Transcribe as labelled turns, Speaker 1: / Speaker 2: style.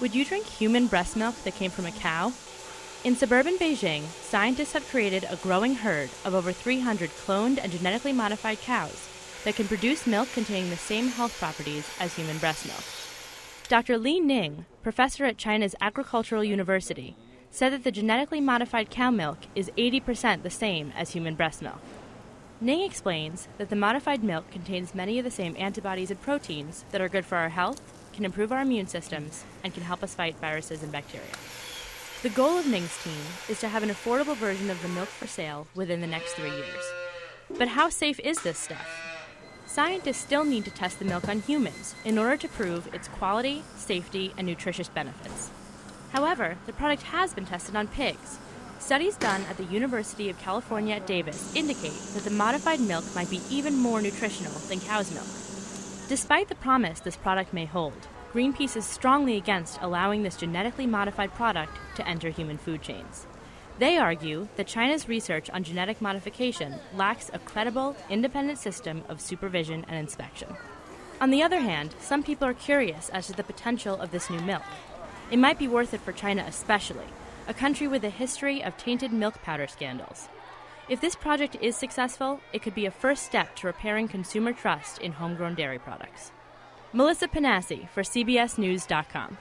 Speaker 1: Would you drink human breast milk that came from a cow? In suburban Beijing, scientists have created a growing herd of over 300 cloned and genetically modified cows that can produce milk containing the same health properties as human breast milk. Dr. Li Ning, professor at China's Agricultural University, said that the genetically modified cow milk is 80% the same as human breast milk. Ning explains that the modified milk contains many of the same antibodies and proteins that are good for our health, can improve our immune systems, and can help us fight viruses and bacteria. The goal of Ning's team is to have an affordable version of the milk for sale within the next three years. But how safe is this stuff? Scientists still need to test the milk on humans in order to prove its quality, safety, and nutritious benefits. However, the product has been tested on pigs. Studies done at the University of California at Davis indicate that the modified milk might be even more nutritional than cow's milk. Despite the promise this product may hold, Greenpeace is strongly against allowing this genetically modified product to enter human food chains. They argue that China's research on genetic modification lacks a credible, independent system of supervision and inspection. On the other hand, some people are curious as to the potential of this new milk. It might be worth it for China, especially, a country with a history of tainted milk powder scandals. If this project is successful, it could be a first step to repairing consumer trust in homegrown dairy products. Melissa Panasci for CBSNews.com.